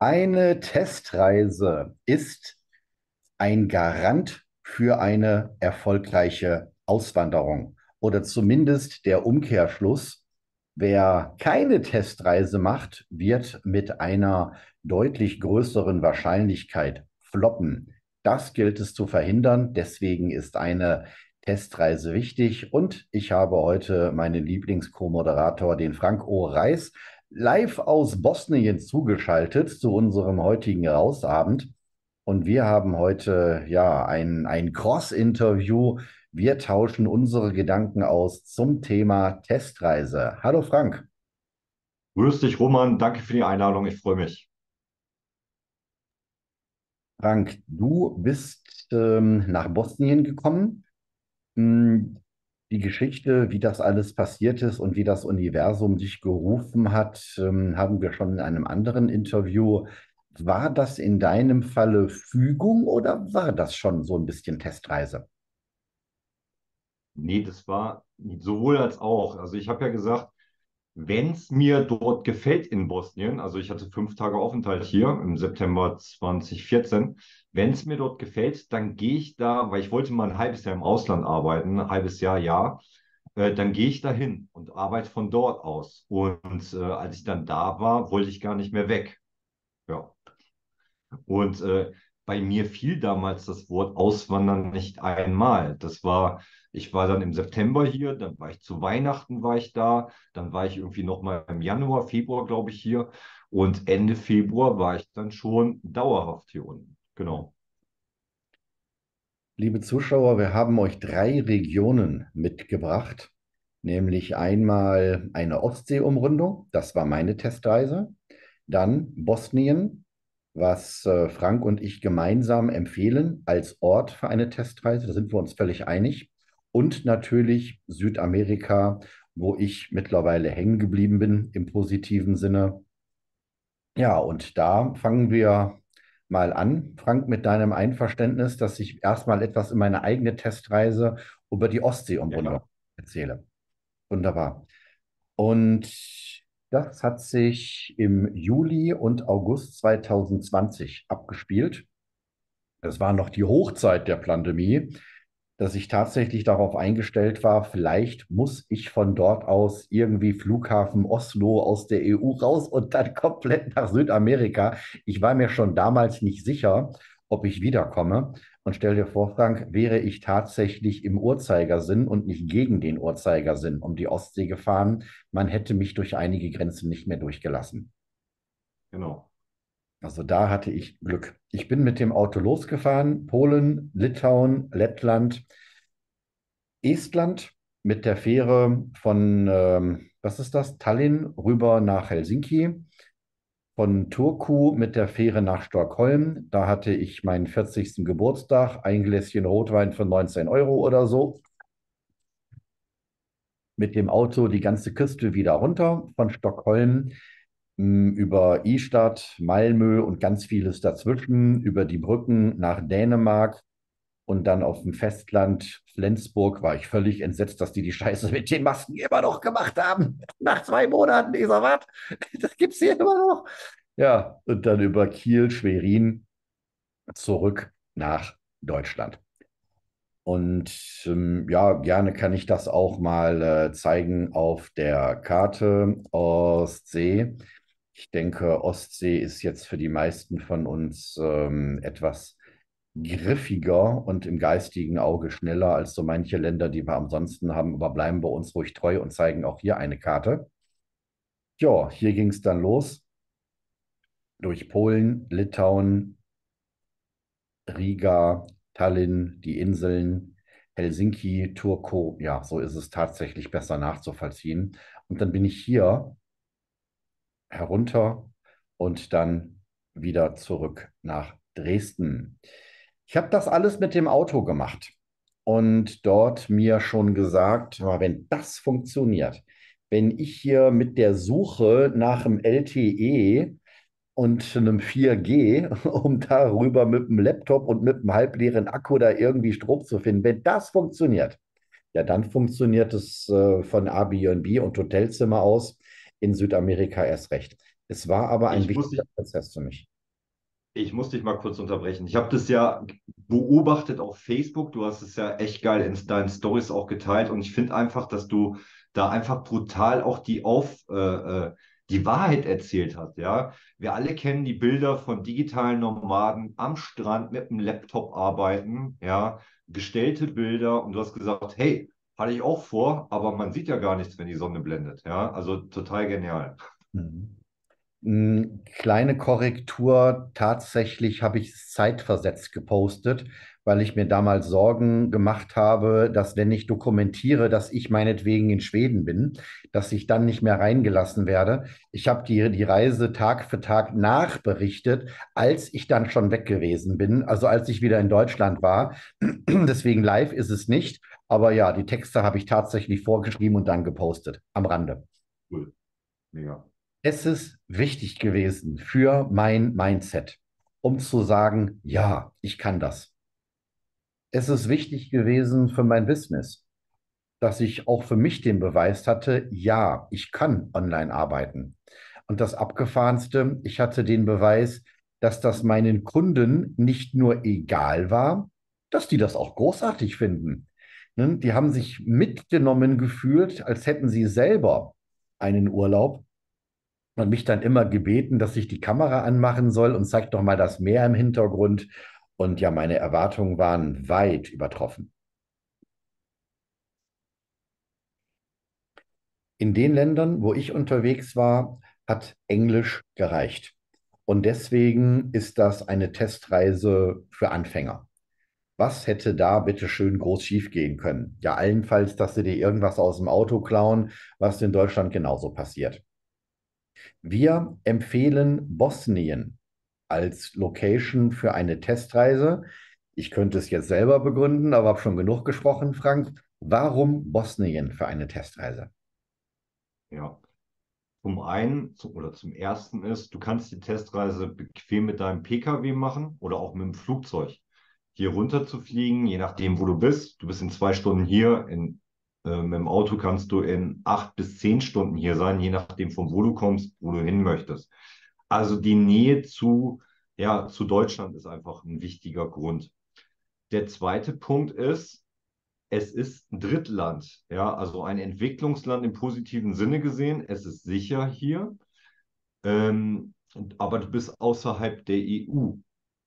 Eine Testreise ist ein Garant für eine erfolgreiche Auswanderung oder zumindest der Umkehrschluss. Wer keine Testreise macht, wird mit einer deutlich größeren Wahrscheinlichkeit floppen. Das gilt es zu verhindern. Deswegen ist eine Testreise wichtig. Und ich habe heute meinen Lieblings-Co-Moderator, den Frank O. Reis, live aus Bosnien zugeschaltet zu unserem heutigen Rausabend. Und wir haben heute ja ein, ein Cross-Interview. Wir tauschen unsere Gedanken aus zum Thema Testreise. Hallo Frank. Grüß dich, Roman. Danke für die Einladung. Ich freue mich. Frank, du bist ähm, nach Bosnien gekommen. Hm, die Geschichte, wie das alles passiert ist und wie das Universum dich gerufen hat, ähm, haben wir schon in einem anderen Interview. War das in deinem Falle Fügung oder war das schon so ein bisschen Testreise? Nee, das war sowohl als auch. Also ich habe ja gesagt, wenn es mir dort gefällt in Bosnien, also ich hatte fünf Tage Aufenthalt hier im September 2014, wenn es mir dort gefällt, dann gehe ich da, weil ich wollte mal ein halbes Jahr im Ausland arbeiten, ein halbes Jahr, ja, äh, dann gehe ich dahin und arbeite von dort aus. Und äh, als ich dann da war, wollte ich gar nicht mehr weg. Ja. Und äh, bei mir fiel damals das Wort Auswandern nicht einmal. Das war, ich war dann im September hier, dann war ich zu Weihnachten war ich da, dann war ich irgendwie noch mal im Januar, Februar, glaube ich, hier. Und Ende Februar war ich dann schon dauerhaft hier unten. Genau. Liebe Zuschauer, wir haben euch drei Regionen mitgebracht, nämlich einmal eine Ostseeumrundung, das war meine Testreise, dann Bosnien, was äh, Frank und ich gemeinsam empfehlen als Ort für eine Testreise. Da sind wir uns völlig einig. Und natürlich Südamerika, wo ich mittlerweile hängen geblieben bin im positiven Sinne. Ja, und da fangen wir mal an, Frank, mit deinem Einverständnis, dass ich erstmal etwas in meine eigene Testreise über die Ostseeumrundung ja, erzähle. Wunderbar. Und das hat sich im Juli und August 2020 abgespielt. Das war noch die Hochzeit der Pandemie, dass ich tatsächlich darauf eingestellt war, vielleicht muss ich von dort aus irgendwie Flughafen Oslo aus der EU raus und dann komplett nach Südamerika. Ich war mir schon damals nicht sicher, ob ich wiederkomme. Und stell dir vor, Frank, wäre ich tatsächlich im Uhrzeigersinn und nicht gegen den Uhrzeigersinn um die Ostsee gefahren, man hätte mich durch einige Grenzen nicht mehr durchgelassen. Genau. Also da hatte ich Glück. Ich bin mit dem Auto losgefahren, Polen, Litauen, Lettland, Estland mit der Fähre von, ähm, was ist das, Tallinn rüber nach Helsinki von Turku mit der Fähre nach Stockholm. Da hatte ich meinen 40. Geburtstag, ein Gläschen Rotwein für 19 Euro oder so. Mit dem Auto die ganze Küste wieder runter von Stockholm hm, über Istad, Malmö und ganz vieles dazwischen, über die Brücken nach Dänemark und dann auf dem Festland Flensburg war ich völlig entsetzt, dass die die Scheiße mit den Masken immer noch gemacht haben. Nach zwei Monaten, ich sag, was? Das gibt's hier immer noch. Ja, und dann über Kiel, Schwerin zurück nach Deutschland. Und ähm, ja, gerne kann ich das auch mal äh, zeigen auf der Karte Ostsee. Ich denke, Ostsee ist jetzt für die meisten von uns ähm, etwas griffiger und im geistigen Auge schneller als so manche Länder, die wir ansonsten haben, aber bleiben bei uns ruhig treu und zeigen auch hier eine Karte. Ja, hier ging es dann los durch Polen, Litauen, Riga, Tallinn, die Inseln, Helsinki, Turku. Ja, so ist es tatsächlich besser nachzuvollziehen. Und dann bin ich hier herunter und dann wieder zurück nach Dresden. Ich habe das alles mit dem Auto gemacht und dort mir schon gesagt, wenn das funktioniert, wenn ich hier mit der Suche nach dem LTE und einem 4G, um darüber mit dem Laptop und mit einem halbleeren Akku da irgendwie Strom zu finden. Wenn das funktioniert, ja, dann funktioniert es äh, von Airbnb und Hotelzimmer aus in Südamerika erst recht. Es war aber ein Ich wichtiger Prozess für mich. Ich muss dich mal kurz unterbrechen. Ich habe das ja beobachtet auf Facebook. Du hast es ja echt geil in deinen Stories auch geteilt. Und ich finde einfach, dass du da einfach brutal auch die auf, äh, äh, die Wahrheit erzählt hast. Ja, wir alle kennen die Bilder von digitalen Nomaden am Strand mit dem Laptop arbeiten. Ja, gestellte Bilder. Und du hast gesagt, hey, hatte ich auch vor, aber man sieht ja gar nichts, wenn die Sonne blendet. Ja, also total genial. Mhm. Mm, Kleine Korrektur, tatsächlich habe ich es zeitversetzt gepostet, weil ich mir damals Sorgen gemacht habe, dass wenn ich dokumentiere, dass ich meinetwegen in Schweden bin, dass ich dann nicht mehr reingelassen werde. Ich habe die, die Reise Tag für Tag nachberichtet, als ich dann schon weg gewesen bin, also als ich wieder in Deutschland war. Deswegen live ist es nicht, aber ja, die Texte habe ich tatsächlich vorgeschrieben und dann gepostet, am Rande. Cool. Mega. Es ist wichtig gewesen für mein Mindset, um zu sagen, ja, ich kann das. Es ist wichtig gewesen für mein Business, dass ich auch für mich den Beweis hatte, ja, ich kann online arbeiten. Und das Abgefahrenste, ich hatte den Beweis, dass das meinen Kunden nicht nur egal war, dass die das auch großartig finden. Ne? Die haben sich mitgenommen gefühlt, als hätten sie selber einen Urlaub und mich dann immer gebeten, dass ich die Kamera anmachen soll und zeigt doch mal das Meer im Hintergrund. Und ja, meine Erwartungen waren weit übertroffen. In den Ländern, wo ich unterwegs war, hat Englisch gereicht. Und deswegen ist das eine Testreise für Anfänger. Was hätte da bitte schön groß schiefgehen können? Ja, allenfalls, dass sie dir irgendwas aus dem Auto klauen, was in Deutschland genauso passiert. Wir empfehlen Bosnien als Location für eine Testreise. Ich könnte es jetzt selber begründen, aber habe schon genug gesprochen, Frank. Warum Bosnien für eine Testreise? Ja. Zum einen oder zum ersten ist, du kannst die Testreise bequem mit deinem PKW machen oder auch mit dem Flugzeug. Hier runter zu fliegen, je nachdem, wo du bist. Du bist in zwei Stunden hier, in, äh, mit dem Auto kannst du in acht bis zehn Stunden hier sein, je nachdem, von wo du kommst, wo du hin möchtest. Also die Nähe zu, ja, zu Deutschland ist einfach ein wichtiger Grund. Der zweite Punkt ist, es ist ein Drittland, ja, also ein Entwicklungsland im positiven Sinne gesehen. Es ist sicher hier, ähm, aber du bist außerhalb der EU.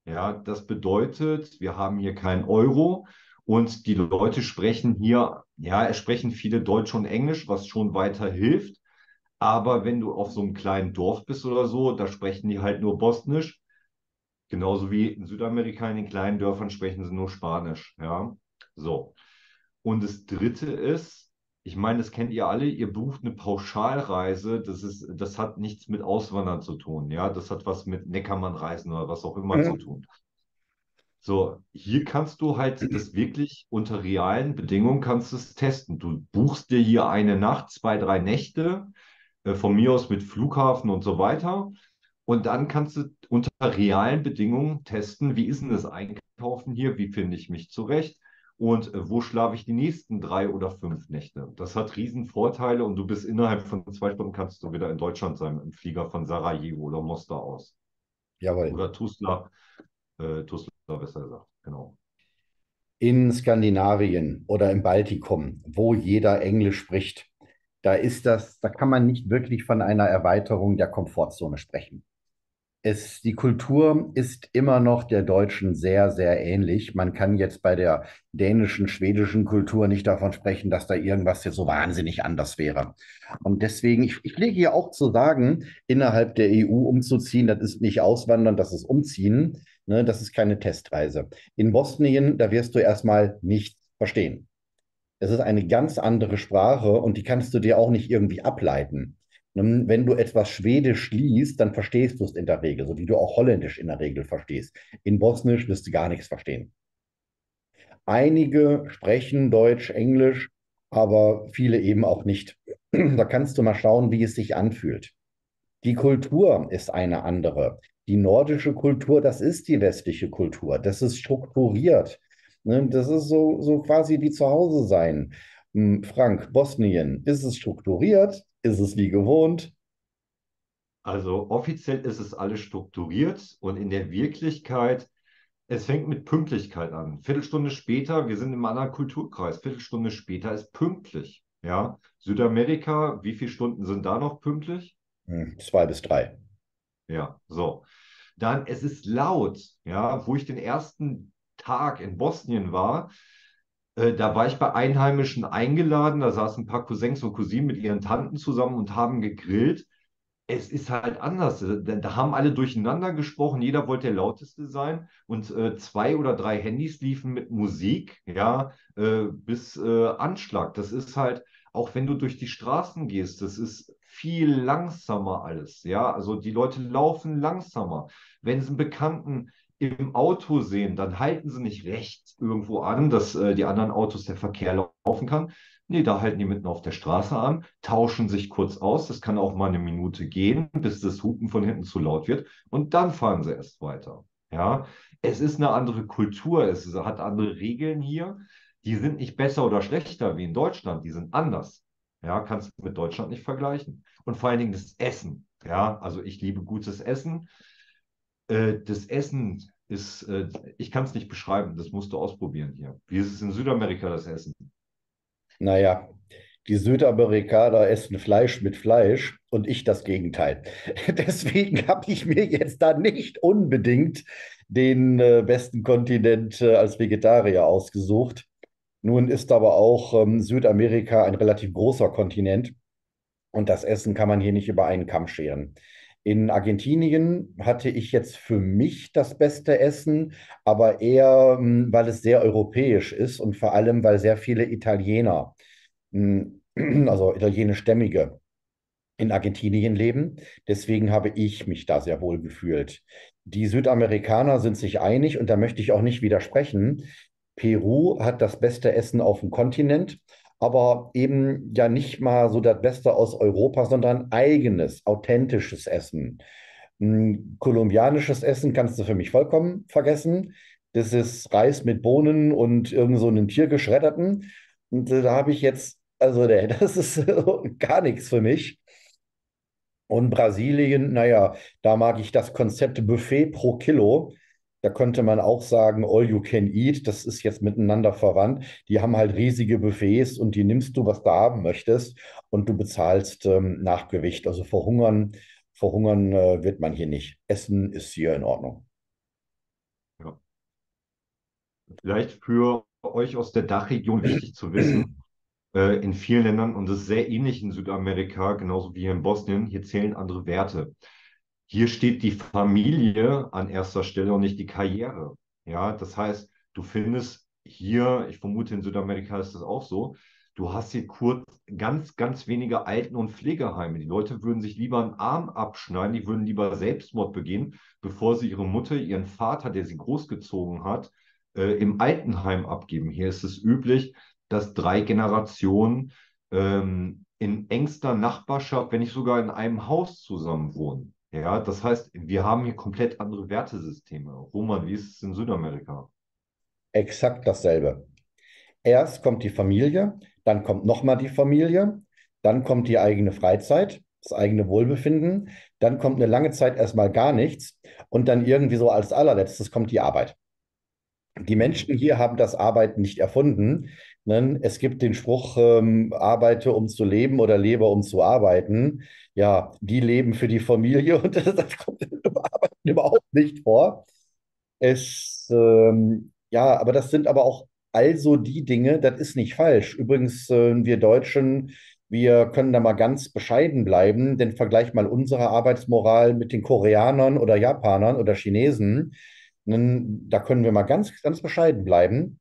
Ja, das bedeutet, wir haben hier kein Euro und die Leute sprechen hier, ja, es sprechen viele Deutsch und Englisch, was schon weiter hilft. Aber wenn du auf so einem kleinen Dorf bist oder so, da sprechen die halt nur Bosnisch. Genauso wie in Südamerika in den kleinen Dörfern sprechen sie nur Spanisch. Ja, so. Und das Dritte ist, ich meine, das kennt ihr alle, ihr bucht eine Pauschalreise, das ist, das hat nichts mit Auswandern zu tun, ja, das hat was mit Neckermann-Reisen oder was auch immer zu tun. So, hier kannst du halt das wirklich unter realen Bedingungen kannst es testen. Du buchst dir hier eine Nacht, zwei, drei Nächte, äh, von mir aus mit Flughafen und so weiter. Und dann kannst du unter realen Bedingungen testen, wie ist denn das Einkaufen hier, wie finde ich mich zurecht und äh, wo schlafe ich die nächsten drei oder fünf Nächte. Das hat riesen Vorteile und du bist innerhalb von zwei Stunden kannst du wieder in Deutschland sein, im Flieger von Sarajevo oder Mostar aus. Jawohl. Oder Tuzla, äh, Tuzla besser gesagt, genau. In Skandinavien oder im Baltikum, wo jeder Englisch spricht, da ist das, da kann man nicht wirklich von einer Erweiterung der Komfortzone sprechen. Es, die Kultur ist immer noch der deutschen sehr, sehr ähnlich. Man kann jetzt bei der dänischen, schwedischen Kultur nicht davon sprechen, dass da irgendwas jetzt so wahnsinnig anders wäre. Und deswegen, ich, ich pflege hier auch zu sagen, innerhalb der EU umzuziehen, das ist nicht auswandern, das ist umziehen. Ne, das ist keine Testreise. In Bosnien, da wirst du erstmal nichts verstehen. Es ist eine ganz andere Sprache und die kannst du dir auch nicht irgendwie ableiten. Ne, Wenn du etwas Schwedisch liest, dann verstehst du es in der Regel, so wie du auch Holländisch in der Regel verstehst. In Bosnisch wirst du gar nichts verstehen. Einige sprechen Deutsch, Englisch, aber viele eben auch nicht. Da kannst du mal schauen, wie es sich anfühlt. Die Kultur ist eine andere die nordische Kultur, das ist die westliche Kultur. Das ist strukturiert. Ne? Das ist so, so quasi zu Hause sein. Hm, Frank, Bosnien, ist es strukturiert? Ist es wie gewohnt? Also offiziell ist es alles strukturiert und in der Wirklichkeit, es fängt mit Pünktlichkeit an. Viertelstunde später, wir sind im anderen Kulturkreis, Viertelstunde später ist pünktlich. Ja, Südamerika, wie viele Stunden sind da noch pünktlich? Hm, zwei bis drei. Ja, so. Dann, es ist laut, ja, wo ich den ersten Tag in Bosnien war, äh, da war ich bei Einheimischen eingeladen, da saßen ein paar Cousins und Cousinen mit ihren Tanten zusammen und haben gegrillt. Es ist halt anders. Da haben alle durcheinander gesprochen, jeder wollte der Lauteste sein und äh, zwei oder drei Handys liefen mit Musik, ja, äh, bis äh, Anschlag. Das ist halt, auch wenn du durch die Straßen gehst, das ist viel langsamer alles, ja. Also die Leute laufen langsamer. Wenn sie einen Bekannten im Auto sehen, dann halten sie nicht rechts irgendwo an, dass äh, die anderen Autos der Verkehr laufen kann. Nee, da halten die mitten auf der Straße an, tauschen sich kurz aus. Das kann auch mal eine Minute gehen, bis das Hupen von hinten zu laut wird. Und dann fahren sie erst weiter. Ja, es ist eine andere Kultur, es hat andere Regeln hier. Die sind nicht besser oder schlechter wie in Deutschland, die sind anders. Ja, kannst du mit Deutschland nicht vergleichen. Und vor allen Dingen das Essen. Ja, also ich liebe gutes Essen. Äh, das Essen ist, äh, ich kann es nicht beschreiben, das musst du ausprobieren hier. Wie ist es in Südamerika, das Essen? Naja, die Südamerikaner essen Fleisch mit Fleisch und ich das Gegenteil. Deswegen habe ich mir jetzt da nicht unbedingt den äh, besten Kontinent als Vegetarier ausgesucht. Nun ist aber auch ähm, Südamerika ein relativ großer Kontinent und das Essen kann man hier nicht über einen Kamm scheren. In Argentinien hatte ich jetzt für mich das beste Essen, aber eher, hm, weil es sehr europäisch ist und vor allem, weil sehr viele Italiener, hm, also italienischstämmige, in Argentinien leben. Deswegen habe ich mich da sehr wohl gefühlt. Die Südamerikaner sind sich einig und da möchte ich auch nicht widersprechen. Peru hat das beste Essen auf dem Kontinent aber eben ja nicht mal so das Beste aus Europa, sondern eigenes, authentisches Essen. Kolumbianisches Essen kannst du für mich vollkommen vergessen. Das ist Reis mit Bohnen und irgend so einen Tier geschredderten. Und da habe ich jetzt, also das ist gar nichts für mich. Und Brasilien, naja, da mag ich das Konzept Buffet pro Kilo. Da könnte man auch sagen, all you can eat, das ist jetzt miteinander verwandt. Die haben halt riesige Buffets und die nimmst du, was du haben möchtest und du bezahlst ähm, nach Gewicht. Also verhungern, verhungern äh, wird man hier nicht. Essen ist hier in Ordnung. Ja. Vielleicht für euch aus der Dachregion wichtig zu wissen, äh, in vielen Ländern, und das ist sehr ähnlich in Südamerika, genauso wie hier in Bosnien, hier zählen andere Werte. Hier steht die Familie an erster Stelle und nicht die Karriere. Ja, das heißt, du findest hier, ich vermute in Südamerika ist das auch so, du hast hier kurz ganz, ganz wenige Alten- und Pflegeheime. Die Leute würden sich lieber einen Arm abschneiden, die würden lieber Selbstmord begehen, bevor sie ihre Mutter, ihren Vater, der sie großgezogen hat, äh, im Altenheim abgeben. Hier ist es üblich, dass drei Generationen ähm, in engster Nachbarschaft, wenn nicht sogar in einem Haus zusammen wohnen. Ja, das heißt, wir haben hier komplett andere Wertesysteme. Roman, wie ist es in Südamerika? Exakt dasselbe. Erst kommt die Familie, dann kommt nochmal die Familie, dann kommt die eigene Freizeit, das eigene Wohlbefinden, dann kommt eine lange Zeit erstmal gar nichts und dann irgendwie so als allerletztes kommt die Arbeit. Die Menschen hier haben das Arbeiten nicht erfunden. Ne? Es gibt den Spruch, ähm, arbeite um zu leben oder lebe um zu arbeiten. Ja, die leben für die Familie und das, das kommt im überhaupt nicht vor. Es, ähm, ja, aber das sind aber auch also die Dinge, das ist nicht falsch. Übrigens, äh, wir Deutschen, wir können da mal ganz bescheiden bleiben, denn vergleich mal unsere Arbeitsmoral mit den Koreanern oder Japanern oder Chinesen. Da können wir mal ganz, ganz bescheiden bleiben.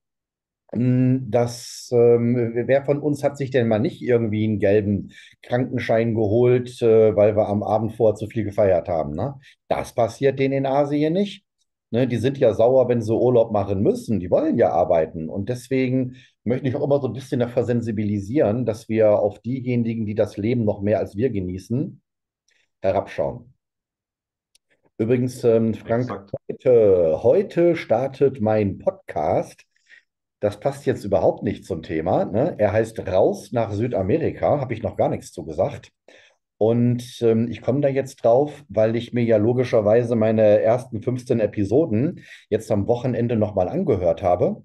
Das, ähm, wer von uns hat sich denn mal nicht irgendwie einen gelben Krankenschein geholt, äh, weil wir am Abend vorher zu viel gefeiert haben? Ne? Das passiert denen in Asien nicht. Ne? Die sind ja sauer, wenn sie Urlaub machen müssen. Die wollen ja arbeiten. Und deswegen möchte ich auch immer so ein bisschen dafür sensibilisieren, dass wir auf diejenigen, die das Leben noch mehr als wir genießen, herabschauen. Übrigens, ähm, Frank, heute, heute startet mein Podcast das passt jetzt überhaupt nicht zum Thema. Ne? Er heißt Raus nach Südamerika, habe ich noch gar nichts zu gesagt. Und ähm, ich komme da jetzt drauf, weil ich mir ja logischerweise meine ersten 15 Episoden jetzt am Wochenende nochmal angehört habe.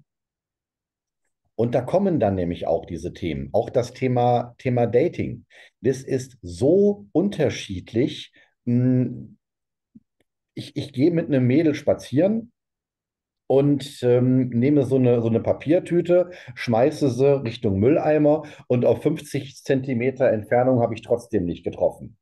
Und da kommen dann nämlich auch diese Themen, auch das Thema, Thema Dating. Das ist so unterschiedlich. Hm, ich, ich gehe mit einem Mädel spazieren und ähm, nehme so eine, so eine Papiertüte, schmeiße sie Richtung Mülleimer und auf 50 Zentimeter Entfernung habe ich trotzdem nicht getroffen.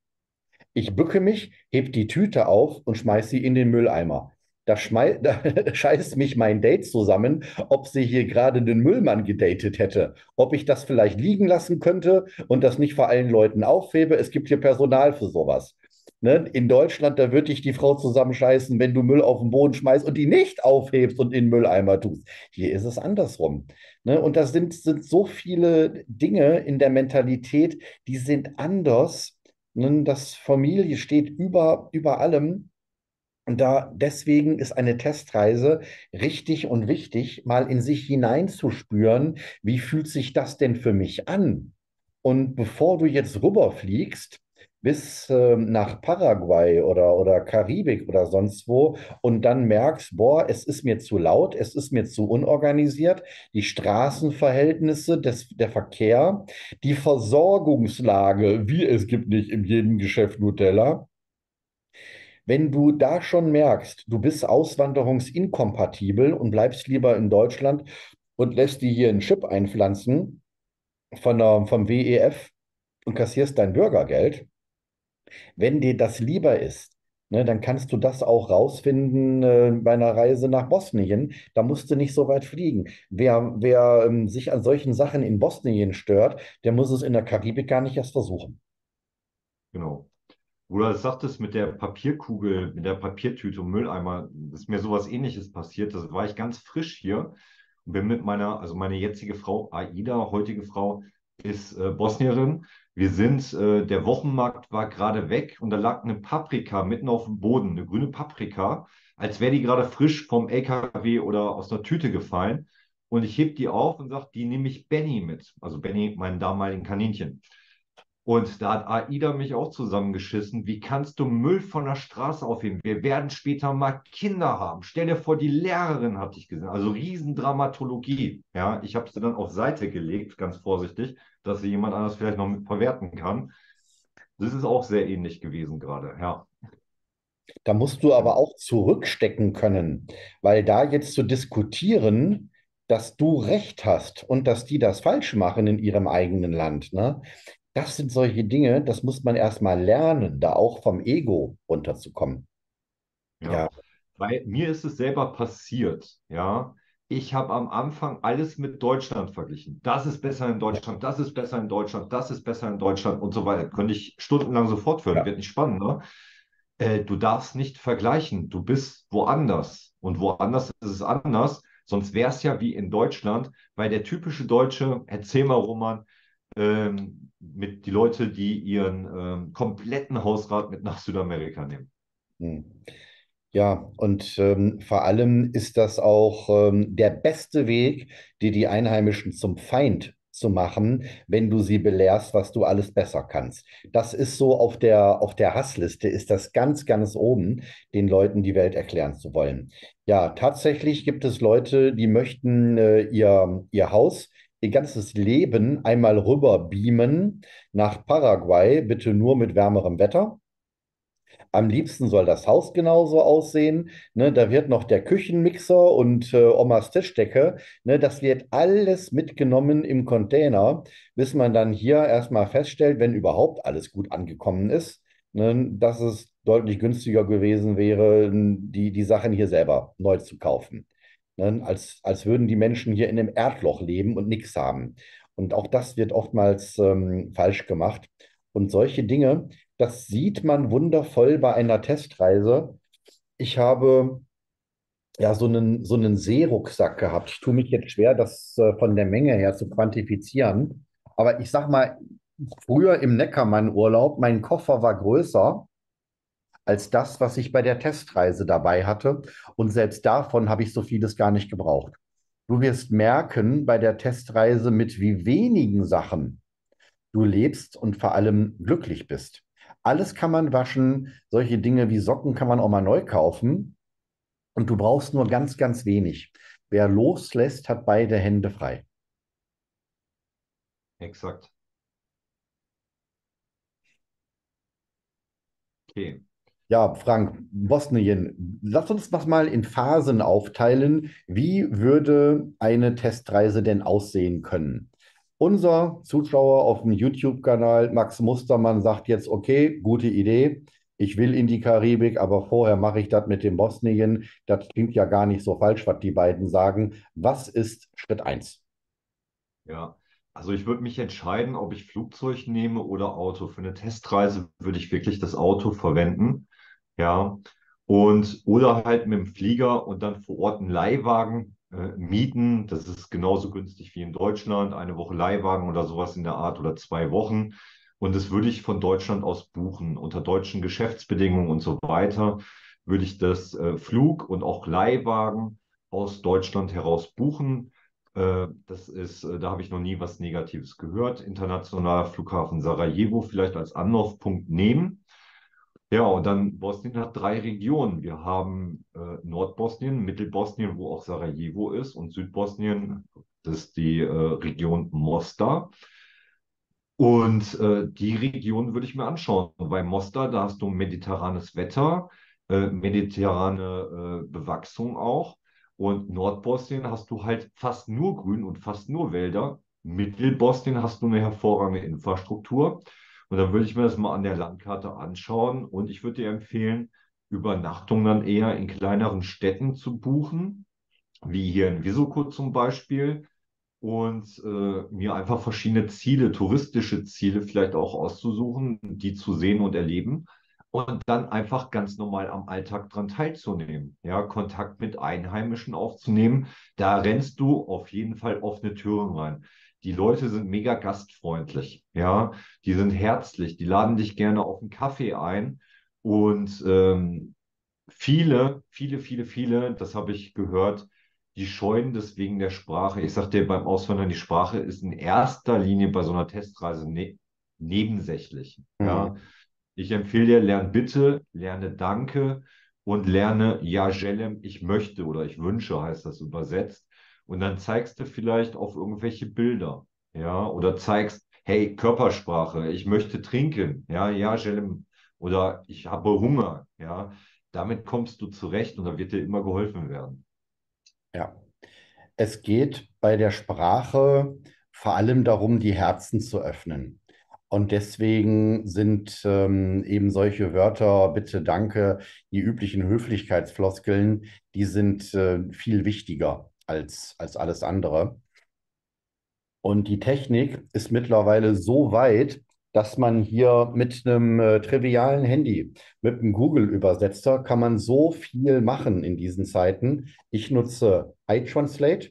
Ich bücke mich, heb die Tüte auf und schmeiße sie in den Mülleimer. Da, da scheißt mich mein Date zusammen, ob sie hier gerade den Müllmann gedatet hätte, ob ich das vielleicht liegen lassen könnte und das nicht vor allen Leuten aufhebe. Es gibt hier Personal für sowas. Ne? In Deutschland, da würde ich die Frau zusammenscheißen, wenn du Müll auf den Boden schmeißt und die nicht aufhebst und in den Mülleimer tust. Hier ist es andersrum. Ne? Und da sind, sind so viele Dinge in der Mentalität, die sind anders. Ne? Das Familie steht über, über allem. Und da deswegen ist eine Testreise richtig und wichtig, mal in sich hineinzuspüren, wie fühlt sich das denn für mich an? Und bevor du jetzt rüberfliegst, bis ähm, nach Paraguay oder, oder Karibik oder sonst wo und dann merkst, boah, es ist mir zu laut, es ist mir zu unorganisiert, die Straßenverhältnisse, des, der Verkehr, die Versorgungslage, wie es gibt nicht in jedem Geschäft Nutella. Wenn du da schon merkst, du bist auswanderungsinkompatibel und bleibst lieber in Deutschland und lässt dir hier einen Chip einpflanzen von vom WEF und kassierst dein Bürgergeld, wenn dir das lieber ist, ne, dann kannst du das auch rausfinden äh, bei einer Reise nach Bosnien. Da musst du nicht so weit fliegen. Wer, wer ähm, sich an solchen Sachen in Bosnien stört, der muss es in der Karibik gar nicht erst versuchen. Genau. Wo du das sagtest mit der Papierkugel, mit der Papiertüte und Mülleimer, ist mir sowas ähnliches passiert. Da war ich ganz frisch hier und bin mit meiner, also meine jetzige Frau, Aida, heutige Frau, ist äh, Bosnierin wir sind, äh, der Wochenmarkt war gerade weg und da lag eine Paprika mitten auf dem Boden, eine grüne Paprika, als wäre die gerade frisch vom LKW oder aus einer Tüte gefallen. Und ich heb die auf und sage, die nehme ich Benny mit. Also Benny, meinen damaligen Kaninchen. Und da hat AIDA mich auch zusammengeschissen. Wie kannst du Müll von der Straße aufheben? Wir werden später mal Kinder haben. Stell dir vor, die Lehrerin hatte ich gesehen. Also Riesendramatologie. Ja, ich habe sie dann auf Seite gelegt, ganz vorsichtig, dass sie jemand anders vielleicht noch verwerten kann. Das ist auch sehr ähnlich gewesen gerade. Ja. Da musst du aber auch zurückstecken können, weil da jetzt zu diskutieren, dass du recht hast und dass die das falsch machen in ihrem eigenen Land, ne? Das sind solche Dinge, das muss man erstmal lernen, da auch vom Ego runterzukommen. Ja, ja. weil mir ist es selber passiert, ja. Ich habe am Anfang alles mit Deutschland verglichen. Das ist besser in Deutschland, das ist besser in Deutschland, das ist besser in Deutschland und so weiter. Könnte ich stundenlang so fortführen, ja. wird nicht spannend, ne? Äh, du darfst nicht vergleichen. Du bist woanders. Und woanders ist es anders. Sonst wäre es ja wie in Deutschland, weil der typische Deutsche, erzähl mal, Roman, ähm, mit die Leute, die ihren ähm, kompletten Hausrat mit nach Südamerika nehmen. Hm. Ja, und ähm, vor allem ist das auch ähm, der beste Weg, dir die Einheimischen zum Feind zu machen, wenn du sie belehrst, was du alles besser kannst. Das ist so auf der, auf der Hassliste, ist das ganz, ganz oben, den Leuten die Welt erklären zu wollen. Ja, tatsächlich gibt es Leute, die möchten äh, ihr, ihr Haus ihr ganzes Leben einmal rüber beamen nach Paraguay, bitte nur mit wärmerem Wetter. Am liebsten soll das Haus genauso aussehen. Ne, da wird noch der Küchenmixer und äh, Omas Tischdecke. Ne, das wird alles mitgenommen im Container, bis man dann hier erstmal feststellt, wenn überhaupt alles gut angekommen ist, ne, dass es deutlich günstiger gewesen wäre, die, die Sachen hier selber neu zu kaufen. Ne? Als, als würden die Menschen hier in einem Erdloch leben und nichts haben. Und auch das wird oftmals ähm, falsch gemacht. Und solche Dinge, das sieht man wundervoll bei einer Testreise. Ich habe ja so einen, so einen Seerucksack gehabt. Ich tue mich jetzt schwer, das äh, von der Menge her zu quantifizieren. Aber ich sag mal, früher im Neckermann-Urlaub, mein Koffer war größer als das, was ich bei der Testreise dabei hatte. Und selbst davon habe ich so vieles gar nicht gebraucht. Du wirst merken bei der Testreise, mit wie wenigen Sachen du lebst und vor allem glücklich bist. Alles kann man waschen. Solche Dinge wie Socken kann man auch mal neu kaufen. Und du brauchst nur ganz, ganz wenig. Wer loslässt, hat beide Hände frei. Exakt. Okay. Ja, Frank, Bosnien. Lass uns das mal in Phasen aufteilen. Wie würde eine Testreise denn aussehen können? Unser Zuschauer auf dem YouTube-Kanal, Max Mustermann, sagt jetzt, okay, gute Idee. Ich will in die Karibik, aber vorher mache ich das mit dem Bosnien. Das klingt ja gar nicht so falsch, was die beiden sagen. Was ist Schritt 1? Ja, also ich würde mich entscheiden, ob ich Flugzeug nehme oder Auto. Für eine Testreise würde ich wirklich das Auto verwenden. Ja, und oder halt mit dem Flieger und dann vor Ort einen Leihwagen äh, mieten. Das ist genauso günstig wie in Deutschland. Eine Woche Leihwagen oder sowas in der Art oder zwei Wochen. Und das würde ich von Deutschland aus buchen. Unter deutschen Geschäftsbedingungen und so weiter würde ich das äh, Flug und auch Leihwagen aus Deutschland heraus buchen. Äh, das ist, äh, da habe ich noch nie was Negatives gehört. Internationaler Flughafen Sarajevo vielleicht als Anlaufpunkt nehmen. Ja, und dann Bosnien hat drei Regionen. Wir haben äh, Nordbosnien, Mittelbosnien, wo auch Sarajevo ist, und Südbosnien, das ist die äh, Region Mostar. Und äh, die Region würde ich mir anschauen. Bei Mostar, da hast du mediterranes Wetter, äh, mediterrane äh, Bewachsung auch. Und Nordbosnien hast du halt fast nur Grün und fast nur Wälder. Mittelbosnien hast du eine hervorragende Infrastruktur. Und dann würde ich mir das mal an der Landkarte anschauen. Und ich würde dir empfehlen, Übernachtungen dann eher in kleineren Städten zu buchen, wie hier in Visoko zum Beispiel. Und äh, mir einfach verschiedene Ziele, touristische Ziele vielleicht auch auszusuchen, die zu sehen und erleben. Und dann einfach ganz normal am Alltag dran teilzunehmen. Ja, Kontakt mit Einheimischen aufzunehmen. Da rennst du auf jeden Fall offene Türen rein. Die Leute sind mega gastfreundlich, ja, die sind herzlich, die laden dich gerne auf einen Kaffee ein und ähm, viele, viele, viele, viele, das habe ich gehört, die scheuen das wegen der Sprache. Ich sage dir beim Auswandern, die Sprache ist in erster Linie bei so einer Testreise ne nebensächlich. Mhm. Ja. Ich empfehle dir, lerne bitte, lerne Danke und lerne Ja, Jelem, ich möchte oder ich wünsche, heißt das übersetzt. Und dann zeigst du vielleicht auf irgendwelche Bilder, ja, oder zeigst, hey, Körpersprache, ich möchte trinken, ja, ja, Jelem, oder ich habe Hunger, ja. Damit kommst du zurecht und da wird dir immer geholfen werden. Ja. Es geht bei der Sprache vor allem darum, die Herzen zu öffnen. Und deswegen sind ähm, eben solche Wörter, bitte, danke, die üblichen Höflichkeitsfloskeln, die sind äh, viel wichtiger als, als alles andere. Und die Technik ist mittlerweile so weit, dass man hier mit einem äh, trivialen Handy, mit einem Google-Übersetzer, kann man so viel machen in diesen Zeiten. Ich nutze iTranslate.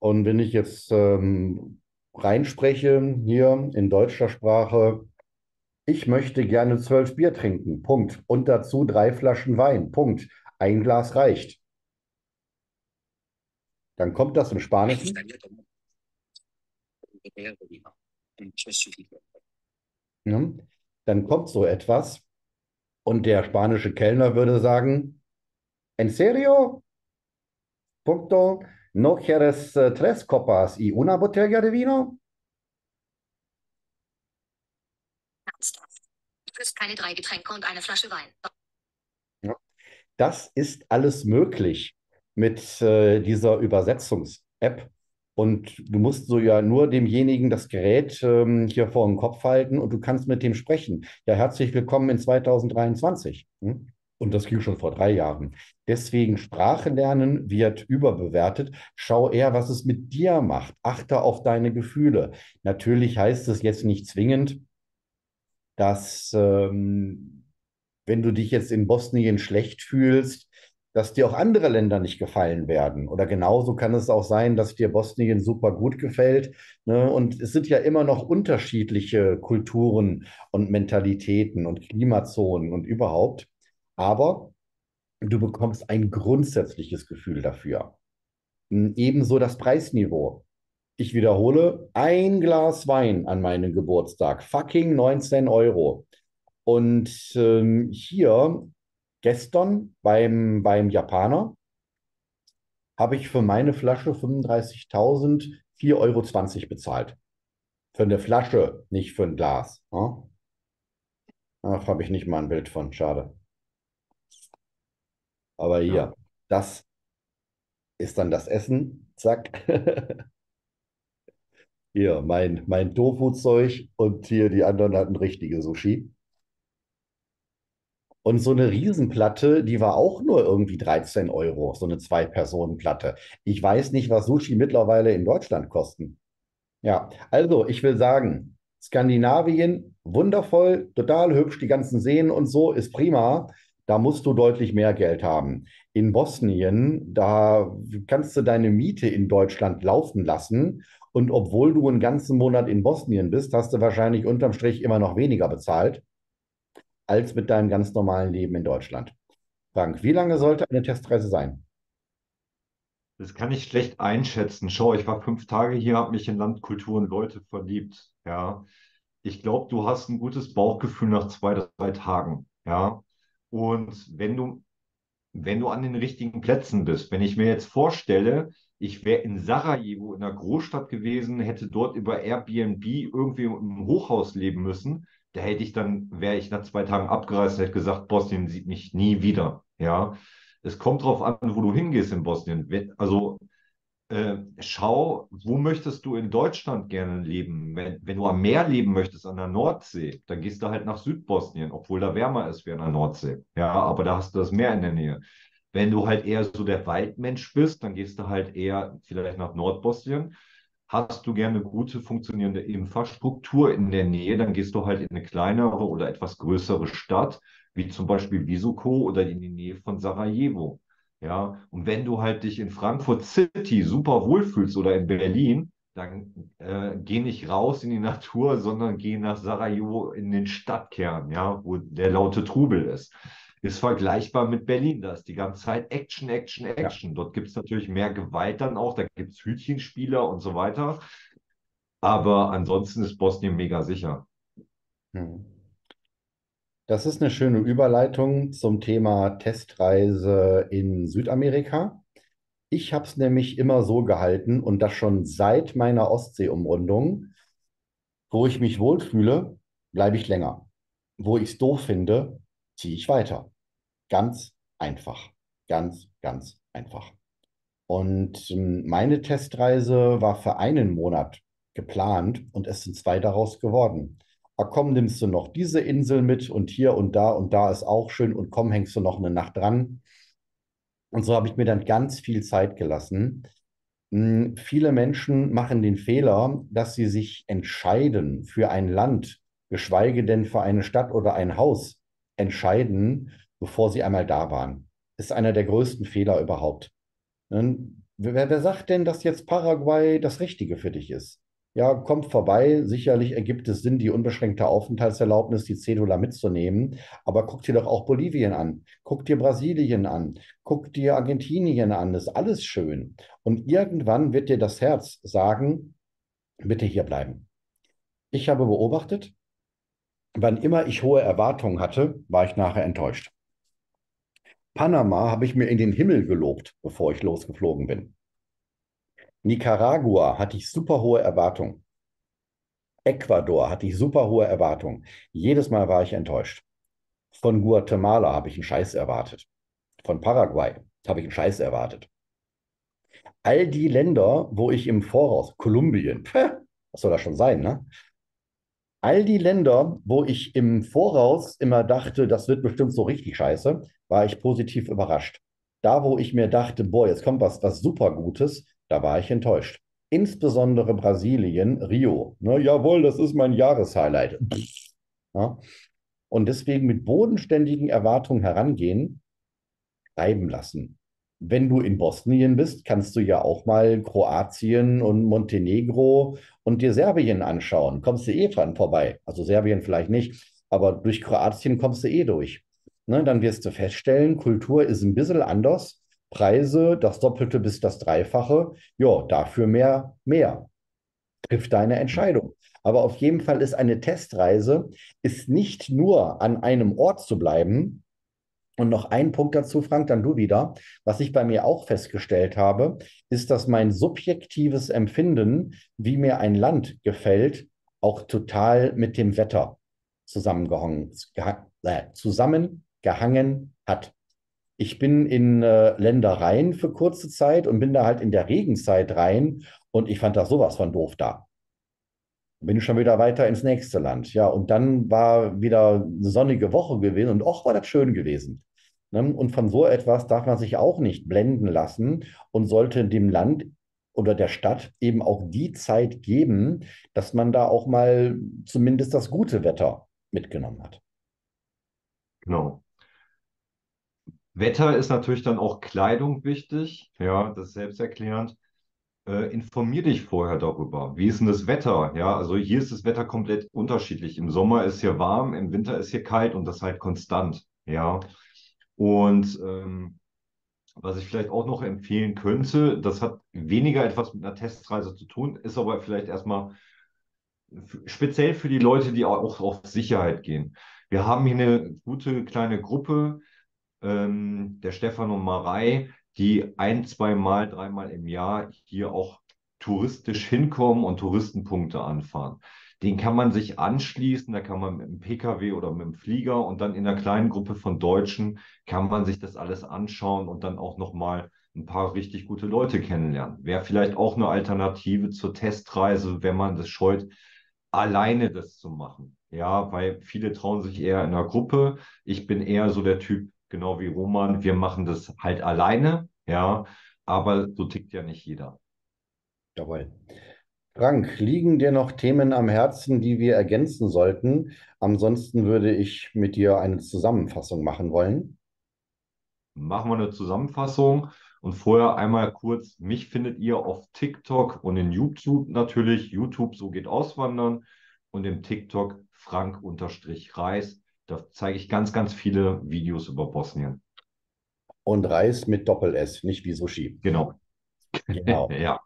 Und wenn ich jetzt ähm, reinspreche hier in deutscher Sprache, ich möchte gerne zwölf Bier trinken, Punkt. Und dazu drei Flaschen Wein, Punkt. Ein Glas reicht. Dann kommt das im Spanischen. Ja, dann kommt so etwas und der spanische Kellner würde sagen, ¿En serio? Punto. ¿No quieres uh, tres copas y una botella de vino? Ernsthaft. Du kriegst keine drei Getränke und eine Flasche Wein. Ja. Das ist alles möglich mit äh, dieser Übersetzungs-App. Und du musst so ja nur demjenigen das Gerät ähm, hier vor den Kopf halten und du kannst mit dem sprechen. Ja, herzlich willkommen in 2023. Hm? Und das ging schon vor drei Jahren. Deswegen Sprache lernen wird überbewertet. Schau eher, was es mit dir macht. Achte auf deine Gefühle. Natürlich heißt es jetzt nicht zwingend, dass ähm, wenn du dich jetzt in Bosnien schlecht fühlst, dass dir auch andere Länder nicht gefallen werden. Oder genauso kann es auch sein, dass dir Bosnien super gut gefällt. Ne? Und es sind ja immer noch unterschiedliche Kulturen und Mentalitäten und Klimazonen und überhaupt. Aber du bekommst ein grundsätzliches Gefühl dafür. Hm, ebenso das Preisniveau. Ich wiederhole, ein Glas Wein an meinem Geburtstag, fucking 19 Euro. Und ähm, hier gestern beim, beim Japaner habe ich für meine Flasche 35.000 4,20 Euro bezahlt. Für eine Flasche, nicht für ein Glas. Ja? Ach, habe ich nicht mal ein Bild von, schade. Aber hier, Ja. das ist dann das Essen. Zack. Hier, mein, mein Tofu-Zeug und hier die anderen hatten richtige Sushi. Und so eine Riesenplatte, die war auch nur irgendwie 13 Euro, so eine Zwei-Personen-Platte. Ich weiß nicht, was Sushi mittlerweile in Deutschland kosten. Ja, also ich will sagen, Skandinavien, wundervoll, total hübsch, die ganzen Seen und so, ist prima. Da musst du deutlich mehr Geld haben. In Bosnien, da kannst du deine Miete in Deutschland laufen lassen. Und obwohl du einen ganzen Monat in Bosnien bist, hast du wahrscheinlich unterm Strich immer noch weniger bezahlt als mit deinem ganz normalen Leben in Deutschland. Frank, wie lange sollte eine Testreise sein? Das kann ich schlecht einschätzen. Schau, ich war fünf Tage hier, habe mich in Land, Kultur und Leute verliebt. Ja, ich glaube, du hast ein gutes Bauchgefühl nach zwei, drei Tagen. Ja, und wenn du, wenn du an den richtigen Plätzen bist, wenn ich mir jetzt vorstelle, ich wäre in Sarajevo in einer Großstadt gewesen, hätte dort über Airbnb irgendwie im Hochhaus leben müssen, da hätte ich dann, wäre ich nach zwei Tagen abgereist und hätte gesagt, Bosnien sieht mich nie wieder. Ja, es kommt drauf an, wo du hingehst in Bosnien. Also äh, schau, wo möchtest du in Deutschland gerne leben? Wenn, wenn du am Meer leben möchtest, an der Nordsee, dann gehst du halt nach Südbosnien, obwohl da wärmer ist wie an der Nordsee. Ja, aber da hast du das Meer in der Nähe. Wenn du halt eher so der Waldmensch bist, dann gehst du halt eher vielleicht nach Nordbosnien. Hast du gerne gute funktionierende Infrastruktur in der Nähe, dann gehst du halt in eine kleinere oder etwas größere Stadt, wie zum Beispiel Visoko oder in die Nähe von Sarajevo. Ja, und wenn du halt dich in Frankfurt City super wohlfühlst oder in Berlin, dann äh, geh nicht raus in die Natur, sondern geh nach Sarajevo in den Stadtkern, ja, wo der laute Trubel ist. Ist vergleichbar mit Berlin. Da ist die ganze Zeit Action, Action, Ja. Action. Dort gibt es natürlich mehr Gewalt dann auch. Da gibt es Hütchenspieler und so weiter. Aber ansonsten ist Bosnien mega sicher. Hm. Das ist eine schöne Überleitung zum Thema Testreise in Südamerika. Ich habe es nämlich immer so gehalten und das schon seit meiner Ostseeumrundung. Wo ich mich wohlfühle, bleibe ich länger. Wo ich es doof finde, ziehe ich weiter. Ganz einfach. Ganz, ganz einfach. Und ähm, meine Testreise war für einen Monat geplant und es sind zwei daraus geworden. Ah, komm, nimmst du noch diese Insel mit und hier und da und da ist auch schön und komm, hängst du noch eine Nacht dran. Und so habe ich mir dann ganz viel Zeit gelassen. Hm, Viele Menschen machen den Fehler, dass sie sich entscheiden für ein Land, geschweige denn für eine Stadt oder ein Haus entscheiden, bevor sie einmal da waren. Ist einer der größten Fehler überhaupt. Ne? Wer, wer sagt denn, dass jetzt Paraguay das Richtige für dich ist? Ja, kommt vorbei. Sicherlich ergibt es Sinn, die unbeschränkte Aufenthaltserlaubnis, die Cedula mitzunehmen. Aber guck dir doch auch Bolivien an. Guck dir Brasilien an. Guck dir Argentinien an. Das ist alles schön. Und irgendwann wird dir das Herz sagen, bitte hier bleiben. Ich habe beobachtet, wann immer ich hohe Erwartungen hatte, war ich nachher enttäuscht. Panama habe ich mir in den Himmel gelobt, bevor ich losgeflogen bin. Nicaragua hatte ich super hohe Erwartungen. Ecuador hatte ich super hohe Erwartungen. Jedes Mal war ich enttäuscht. Von Guatemala habe ich einen Scheiß erwartet. Von Paraguay habe ich einen Scheiß erwartet. All die Länder, wo ich im Voraus, Kolumbien, was soll das schon sein, ne? All die Länder, wo ich im Voraus immer dachte, das wird bestimmt so richtig scheiße, war ich positiv überrascht. Da, wo ich mir dachte, boah, jetzt kommt was, was super Gutes, da war ich enttäuscht. Insbesondere Brasilien, Rio. Ne, jawohl, das ist mein Jahreshighlight. Ja. Und deswegen mit bodenständigen Erwartungen herangehen, bleiben lassen. Wenn du in Bosnien bist, kannst du ja auch mal Kroatien und Montenegro und dir Serbien anschauen. Kommst du eh dran vorbei. Also Serbien vielleicht nicht, aber durch Kroatien kommst du eh durch. Ne, dann wirst du feststellen, Kultur ist ein bisschen anders. Preise das Doppelte bis das Dreifache. Ja, dafür mehr, mehr. Triff deine Entscheidung. Aber auf jeden Fall ist eine Testreise, ist nicht nur an einem Ort zu bleiben. Und noch ein Punkt dazu, Frank, dann du wieder. Was ich bei mir auch festgestellt habe, ist, dass mein subjektives Empfinden, wie mir ein Land gefällt, auch total mit dem Wetter zusammengehangen, äh, zusammengehangen hat. Ich bin in äh, Länder für kurze Zeit und bin da halt in der Regenzeit rein und ich fand das sowas von doof da. Bin ich schon wieder weiter ins nächste Land. Ja, und dann war wieder eine sonnige Woche gewesen und auch war das schön gewesen. Ne? Und von so etwas darf man sich auch nicht blenden lassen und sollte dem Land oder der Stadt eben auch die Zeit geben, dass man da auch mal zumindest das gute Wetter mitgenommen hat. Genau. Wetter ist natürlich dann auch Kleidung wichtig. Ja, das ist selbsterklärend. Äh, informier dich vorher darüber. Wie ist denn das Wetter? Ja, also hier ist das Wetter komplett unterschiedlich. Im Sommer ist hier warm, im Winter ist hier kalt und das halt konstant. Ja. Und ähm, was ich vielleicht auch noch empfehlen könnte, das hat weniger etwas mit einer Testreise zu tun, ist aber vielleicht erstmal speziell für die Leute, die auch auf Sicherheit gehen. Wir haben hier eine gute kleine Gruppe, ähm, der Stefan und Marei, die ein, zweimal, dreimal im Jahr hier auch touristisch hinkommen und Touristenpunkte anfahren. Den kann man sich anschließen, da kann man mit dem Pkw oder mit dem Flieger und dann in einer kleinen Gruppe von Deutschen kann man sich das alles anschauen und dann auch nochmal ein paar richtig gute Leute kennenlernen. Wäre vielleicht auch eine Alternative zur Testreise, wenn man das scheut, alleine das zu machen. Ja, weil viele trauen sich eher in einer Gruppe. Ich bin eher so der Typ, genau wie Roman, wir machen das halt alleine. Ja, aber so tickt ja nicht jeder. Jawohl. Frank, liegen dir noch Themen am Herzen, die wir ergänzen sollten? Ansonsten würde ich mit dir eine Zusammenfassung machen wollen. Machen wir eine Zusammenfassung und vorher einmal kurz, mich findet ihr auf TikTok und in YouTube natürlich. YouTube, so geht Auswandern und im TikTok Frank-Reis. Da zeige ich ganz, ganz viele Videos über Bosnien. Und Reis mit Doppel-S, nicht wie Sushi. Genau. Genau. ja.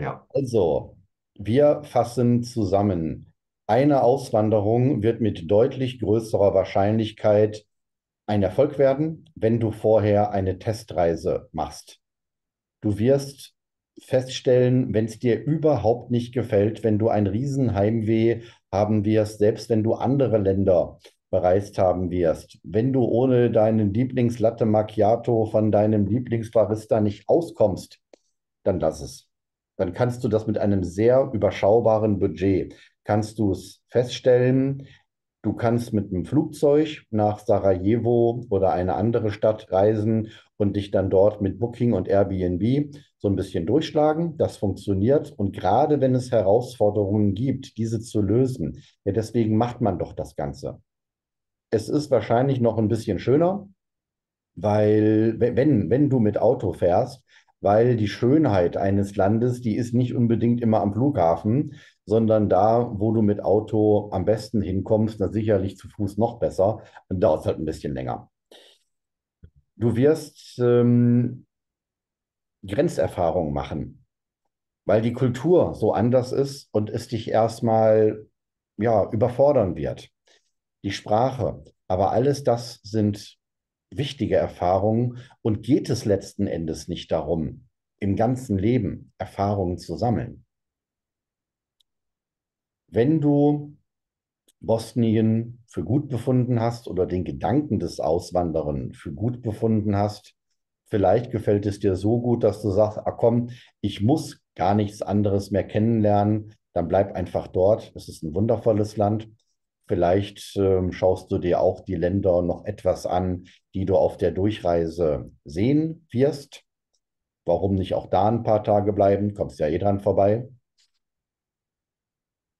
ja. Also, wir fassen zusammen. Eine Auswanderung wird mit deutlich größerer Wahrscheinlichkeit ein Erfolg werden, wenn du vorher eine Testreise machst. Du wirst feststellen, wenn es dir überhaupt nicht gefällt, wenn du ein Riesenheimweh haben wirst, selbst wenn du andere Länder bereist haben wirst, wenn du ohne deinen Lieblingslatte Macchiato von deinem Lieblingsbarista nicht auskommst, dann lass es dann kannst du das mit einem sehr überschaubaren Budget, kannst du es feststellen. Du kannst mit einem Flugzeug nach Sarajevo oder eine andere Stadt reisen und dich dann dort mit Booking und Airbnb so ein bisschen durchschlagen. Das funktioniert. Und gerade wenn es Herausforderungen gibt, diese zu lösen, ja, deswegen macht man doch das Ganze. Es ist wahrscheinlich noch ein bisschen schöner, weil wenn, wenn du mit Auto fährst, weil die Schönheit eines Landes, die ist nicht unbedingt immer am Flughafen, sondern da, wo du mit Auto am besten hinkommst, dann sicherlich zu Fuß noch besser, dann dauert es halt ein bisschen länger. Du wirst ähm, Grenzerfahrungen machen, weil die Kultur so anders ist und es dich erstmal ja, überfordern wird. Die Sprache, aber alles das sind wichtige Erfahrungen und geht es letzten Endes nicht darum, im ganzen Leben Erfahrungen zu sammeln. Wenn du Bosnien für gut befunden hast oder den Gedanken des Auswanderern für gut befunden hast, vielleicht gefällt es dir so gut, dass du sagst, ah komm, ich muss gar nichts anderes mehr kennenlernen, dann bleib einfach dort. Es ist ein wundervolles Land. Vielleicht ähm, schaust du dir auch die Länder noch etwas an, die du auf der Durchreise sehen wirst. Warum nicht auch da ein paar Tage bleiben? Kommst ja eh dran vorbei.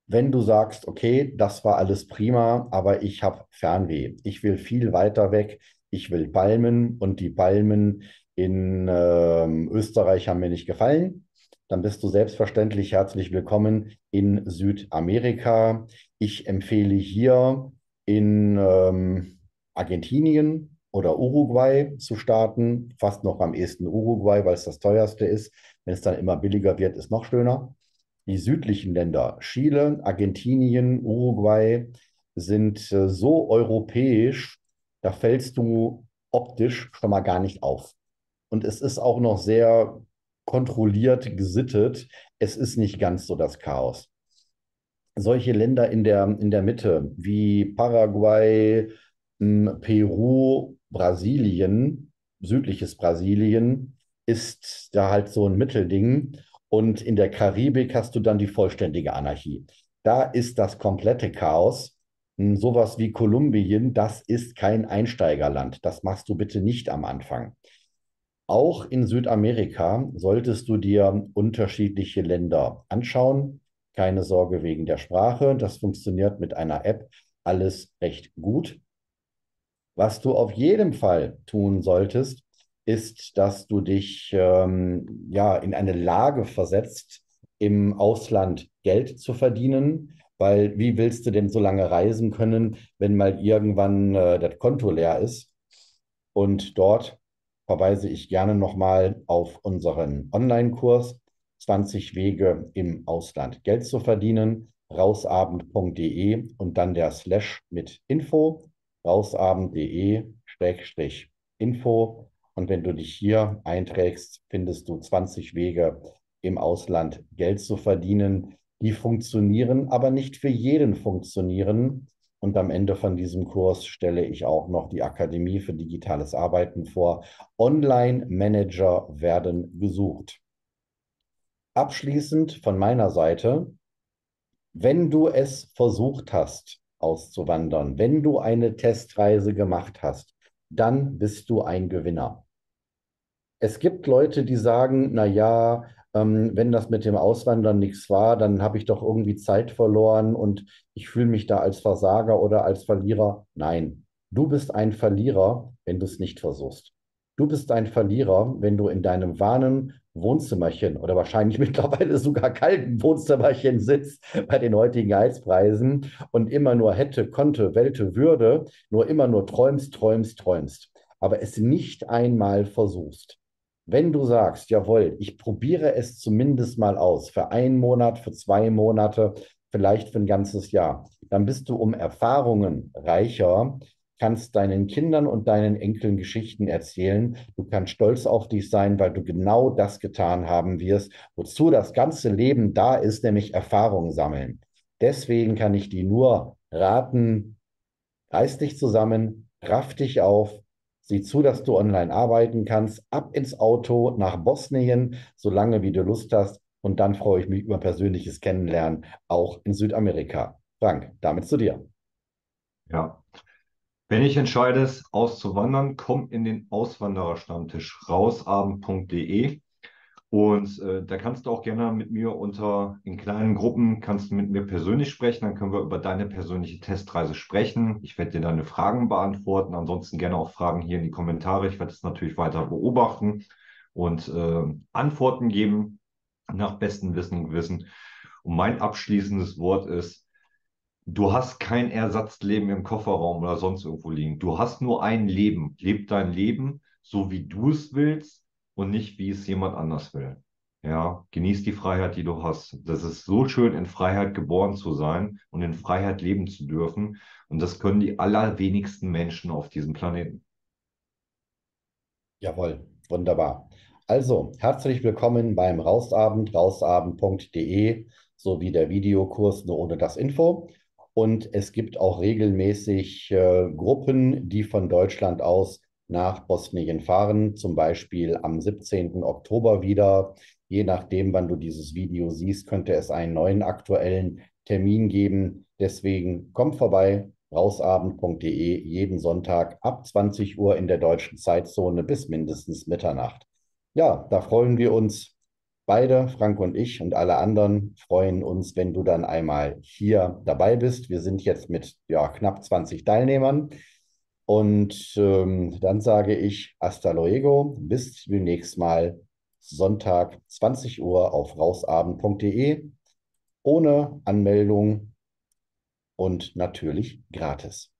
Wenn du sagst, okay, das war alles prima, aber ich habe Fernweh, ich will viel weiter weg, ich will Palmen und die Palmen in äh, Österreich haben mir nicht gefallen, dann bist du selbstverständlich herzlich willkommen in Südamerika. Ich empfehle hier in ähm, Argentinien oder Uruguay zu starten, fast noch am ehesten Uruguay, weil es das teuerste ist. Wenn es dann immer billiger wird, ist noch schöner. Die südlichen Länder, Chile, Argentinien, Uruguay, sind äh, so europäisch, da fällst du optisch schon mal gar nicht auf. Und es ist auch noch sehr kontrolliert, gesittet. Es ist nicht ganz so das Chaos. Solche Länder in der, in der Mitte wie Paraguay, Peru, Brasilien, südliches Brasilien, ist da halt so ein Mittelding. Und in der Karibik hast du dann die vollständige Anarchie. Da ist das komplette Chaos. Sowas wie Kolumbien, das ist kein Einsteigerland. Das machst du bitte nicht am Anfang. Auch in Südamerika solltest du dir unterschiedliche Länder anschauen. Keine Sorge wegen der Sprache. Das funktioniert mit einer App alles recht gut. Was du auf jeden Fall tun solltest, ist, dass du dich ähm, ja in eine Lage versetzt, im Ausland Geld zu verdienen, weil wie willst du denn so lange reisen können, wenn mal irgendwann äh, das Konto leer ist? Und dort verweise ich gerne nochmal auf unseren Online-Kurs 20 Wege im Ausland Geld zu verdienen, rausabend.de und dann der Slash mit Info, rausabend.de-info. Und wenn du dich hier einträgst, findest du 20 Wege im Ausland Geld zu verdienen. Die funktionieren, aber nicht für jeden funktionieren. Und am Ende von diesem Kurs stelle ich auch noch die Akademie für digitales Arbeiten vor. Online-Manager werden gesucht. Abschließend von meiner Seite, wenn du es versucht hast, auszuwandern, wenn du eine Testreise gemacht hast, dann bist du ein Gewinner. Es gibt Leute, die sagen, na ja, ähm, wenn das mit dem Auswandern nichts war, dann habe ich doch irgendwie Zeit verloren und ich fühle mich da als Versager oder als Verlierer. Nein, du bist ein Verlierer, wenn du es nicht versuchst. Du bist ein Verlierer, wenn du in deinem warmen Wohnzimmerchen oder wahrscheinlich mittlerweile sogar kalten Wohnzimmerchen sitzt bei den heutigen Heizpreisen und immer nur hätte, konnte, wellte, würde, nur immer nur träumst, träumst, träumst, aber es nicht einmal versuchst. Wenn du sagst, jawohl, ich probiere es zumindest mal aus, für einen Monat, für zwei Monate, vielleicht für ein ganzes Jahr, dann bist du um Erfahrungen reicher, kannst deinen Kindern und deinen Enkeln Geschichten erzählen. Du kannst stolz auf dich sein, weil du genau das getan haben wirst, wozu das ganze Leben da ist, nämlich Erfahrungen sammeln. Deswegen kann ich dir nur raten, reiß dich zusammen, raff dich auf, Sieh zu, dass du online arbeiten kannst. Ab ins Auto nach Bosnien, solange wie du Lust hast. Und dann freue ich mich über persönliches Kennenlernen, auch in Südamerika. Frank, damit zu dir. Ja. Wenn ich entscheide, auszuwandern, komm in den Auswandererstammtisch rausabend.de. Und äh, da kannst du auch gerne mit mir unter in kleinen Gruppen kannst du mit mir persönlich sprechen. Dann können wir über deine persönliche Testreise sprechen. Ich werde dir deine Fragen beantworten. Ansonsten gerne auch Fragen hier in die Kommentare. Ich werde es natürlich weiter beobachten und äh, Antworten geben nach bestem Wissen und Gewissen. Und mein abschließendes Wort ist, du hast kein Ersatzleben im Kofferraum oder sonst irgendwo liegen. Du hast nur ein Leben. Leb dein Leben so, wie du es willst und nicht, wie es jemand anders will. Ja, genieß die Freiheit, die du hast. Das ist so schön, in Freiheit geboren zu sein und in Freiheit leben zu dürfen. Und das können die allerwenigsten Menschen auf diesem Planeten. Jawohl, wunderbar. Also, herzlich willkommen beim Rausabend, rausabend.de sowie der Videokurs nur ohne das Info. Und es gibt auch regelmäßig äh, Gruppen, die von Deutschland aus nach Bosnien fahren, zum Beispiel am 17. Oktober wieder. Je nachdem, wann du dieses Video siehst, könnte es einen neuen aktuellen Termin geben. Deswegen komm vorbei, rausabend.de, jeden Sonntag ab 20 Uhr in der deutschen Zeitzone bis mindestens Mitternacht. Ja, da freuen wir uns beide, Frank und ich und alle anderen freuen uns, wenn du dann einmal hier dabei bist. Wir sind jetzt mit ja, knapp 20 Teilnehmern. Und ähm, dann sage ich hasta luego, bis demnächst mal Sonntag 20 Uhr auf rausabend.de ohne Anmeldung und natürlich gratis.